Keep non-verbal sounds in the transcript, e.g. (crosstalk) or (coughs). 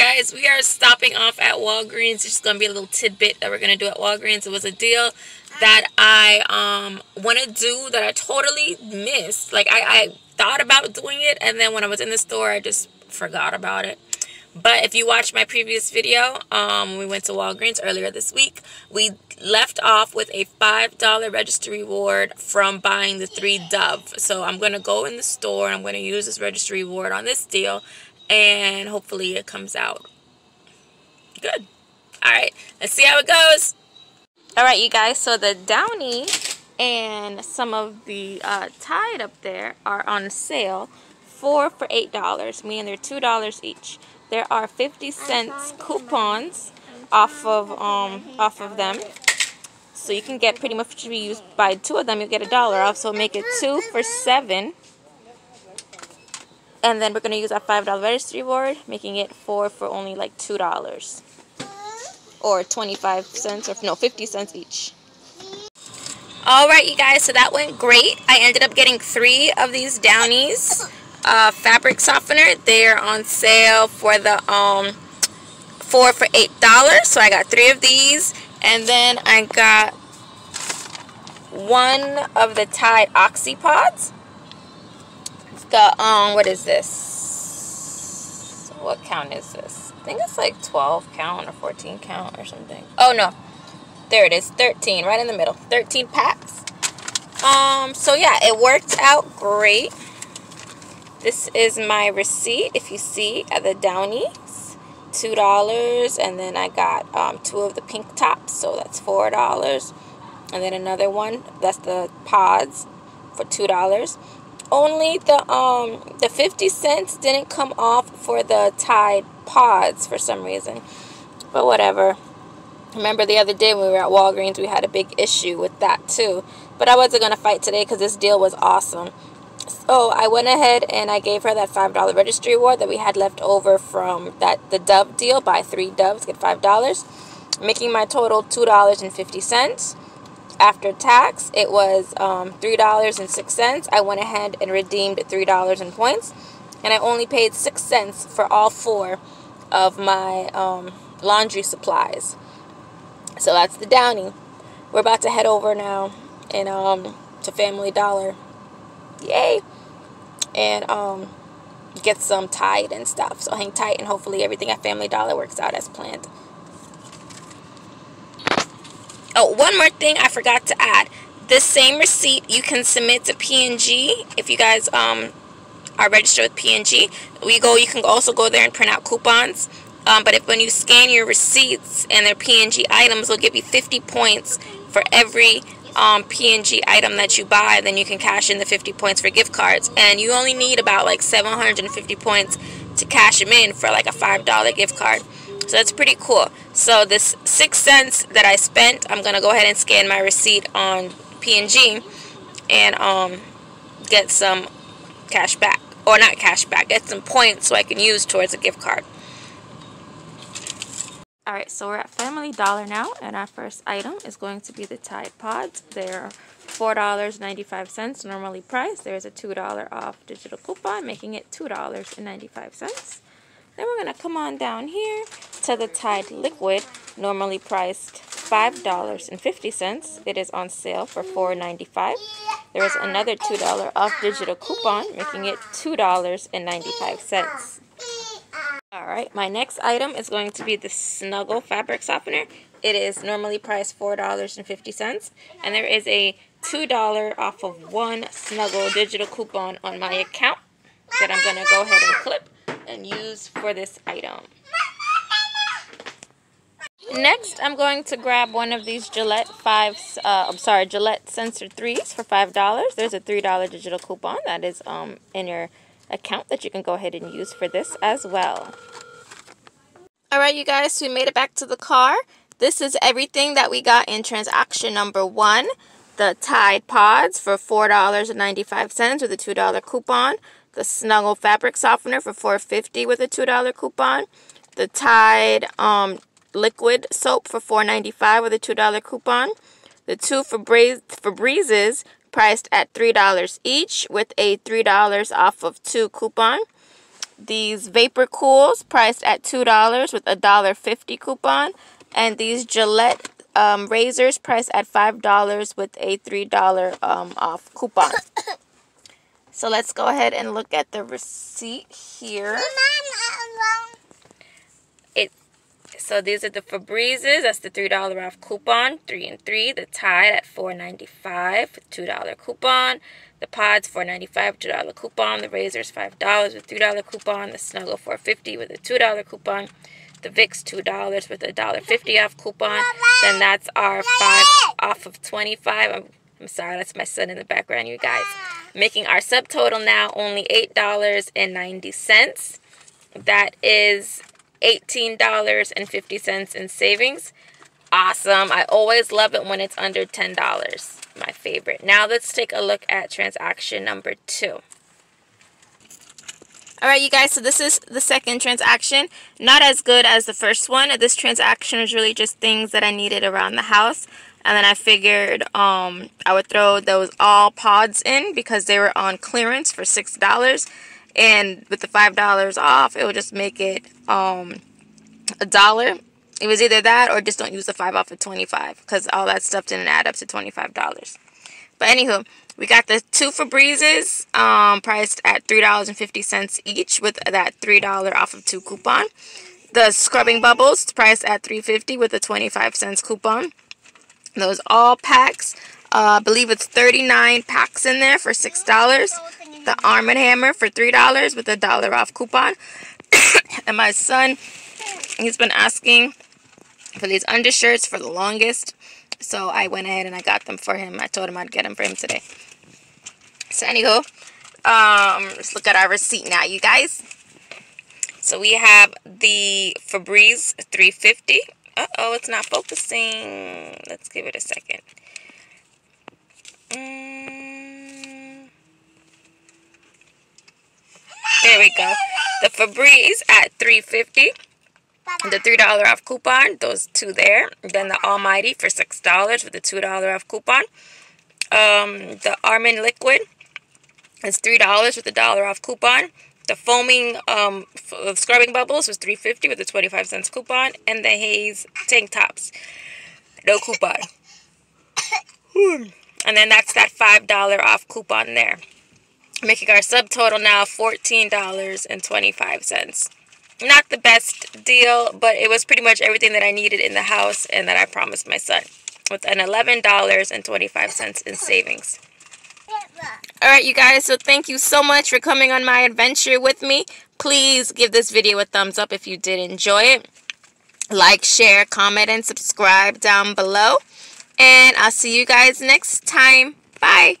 Guys, we are stopping off at Walgreens. It's just going to be a little tidbit that we're going to do at Walgreens. It was a deal that I um, want to do that I totally missed. Like, I, I thought about doing it, and then when I was in the store, I just forgot about it. But if you watched my previous video, um, we went to Walgreens earlier this week. We left off with a $5 registry reward from buying the three Dove. So I'm going to go in the store. And I'm going to use this registry reward on this deal. And hopefully it comes out good. All right, let's see how it goes. All right, you guys. So the Downy and some of the uh, Tide up there are on sale. Four for $8, meaning they're $2 each there are 50 cents coupons off of um off of them so you can get pretty much if you use buy two of them you get a dollar off so make it two for seven and then we're going to use our five dollar registry reward making it four for only like two dollars or 25 cents or no 50 cents each Alright you guys, so that went great. I ended up getting three of these Downies uh, fabric softener. They're on sale for the um, four for eight dollars. So I got three of these, and then I got one of the Tide Oxypods. The um, what is this? What count is this? I think it's like 12 count or 14 count or something. Oh no, there it is, 13, right in the middle, 13 packs. Um, so yeah, it worked out great. This is my receipt, if you see, at the Downies. $2 and then I got um, two of the pink tops so that's $4 and then another one that's the pods for $2 only the um the 50 cents didn't come off for the Tide pods for some reason but whatever remember the other day when we were at Walgreens we had a big issue with that too but I wasn't gonna fight today because this deal was awesome so I went ahead and I gave her that $5 registry award that we had left over from that the Dove deal. Buy three Doves, get $5. Making my total $2.50. After tax, it was um, $3.06. I went ahead and redeemed $3 in points. And I only paid 6 cents for all four of my um, laundry supplies. So that's the Downy. We're about to head over now and um, to Family Dollar yay and um get some Tide and stuff so hang tight and hopefully everything at family dollar works out as planned oh one more thing i forgot to add this same receipt you can submit to P&G if you guys um are registered with P&G we go you can also go there and print out coupons um, but if when you scan your receipts and their P&G items they'll give you 50 points for every um, P&G item that you buy, then you can cash in the 50 points for gift cards. And you only need about like 750 points to cash them in for like a $5 gift card. So that's pretty cool. So this 6 cents that I spent, I'm going to go ahead and scan my receipt on P&G and um, get some cash back. Or not cash back, get some points so I can use towards a gift card. Alright, so we're at Family Dollar now, and our first item is going to be the Tide Pods. They're $4.95 normally priced. There's a $2 off digital coupon, making it $2.95. Then we're going to come on down here to the Tide Liquid, normally priced $5.50. It is on sale for $4.95. There is another $2 off digital coupon, making it $2.95. Alright, my next item is going to be the Snuggle Fabric Softener. It is normally priced $4.50 and there is a $2 off of one Snuggle digital coupon on my account that I'm going to go ahead and clip and use for this item. Next, I'm going to grab one of these Gillette 5, uh, I'm sorry, Gillette Sensor 3s for $5. There's a $3 digital coupon that is um, in your account that you can go ahead and use for this as well. Alright you guys, we made it back to the car. This is everything that we got in transaction number one. The Tide Pods for $4.95 with a $2 coupon. The Snuggle Fabric Softener for $4.50 with a $2 coupon. The Tide um, Liquid Soap for $4.95 with a $2 coupon. The two Febrezes priced at $3 each with a $3 off of two coupon. these Vapor Cools priced at $2 with a $1.50 coupon. And these Gillette um, razors priced at $5 with a $3 um, off coupon. so let's go ahead and look at the receipt here. So these are the Febrezes. That's the $3 off coupon. 3 and 3. The Tide at $4.95 $2 coupon. The Pods $4.95 $2 coupon. The Razors $5 with $3 coupon. The Snuggle $4.50 with a $2 coupon the Vicks $2 with a $1.50 off coupon. Then that's our 5 off of 25 I'm, I'm sorry, that's my son in the background, you guys. Making our subtotal now only $8.90. That is $18.50 in savings. Awesome. I always love it when it's under $10. My favorite. Now let's take a look at transaction number two. Alright you guys, so this is the second transaction. Not as good as the first one. This transaction was really just things that I needed around the house. And then I figured um, I would throw those all pods in because they were on clearance for $6. And with the $5 off, it would just make it um, a dollar. It was either that or just don't use the 5 off of 25 because all that stuff didn't add up to $25. But anywho, we got the two Febrezes um, priced at $3.50 each with that $3 off of two coupon. The scrubbing bubbles priced at $3.50 with a 25 cents coupon. Those all packs. Uh, I believe it's 39 packs in there for $6. The Arm & Hammer for $3 with a dollar off coupon. (coughs) and my son, he's been asking for these undershirts for the longest. So I went ahead and I got them for him. I told him I'd get them for him today. So anywho, um, let's look at our receipt now, you guys. So we have the Febreze 350. Uh-oh, it's not focusing. Let's give it a second. Mm. There we go. The Febreze at 350 the $3 off coupon, those two there. Then the Almighty for $6 with the $2 off coupon. Um, the Armin Liquid is three dollars with a dollar off coupon. The foaming um, scrubbing bubbles was three fifty with a twenty five cents coupon, and the Hanes tank tops, no coupon. (coughs) and then that's that five dollar off coupon there, making our subtotal now fourteen dollars and twenty five cents. Not the best deal, but it was pretty much everything that I needed in the house and that I promised my son, with an eleven dollars and twenty five cents in savings. Alright, you guys, so thank you so much for coming on my adventure with me. Please give this video a thumbs up if you did enjoy it. Like, share, comment, and subscribe down below. And I'll see you guys next time. Bye.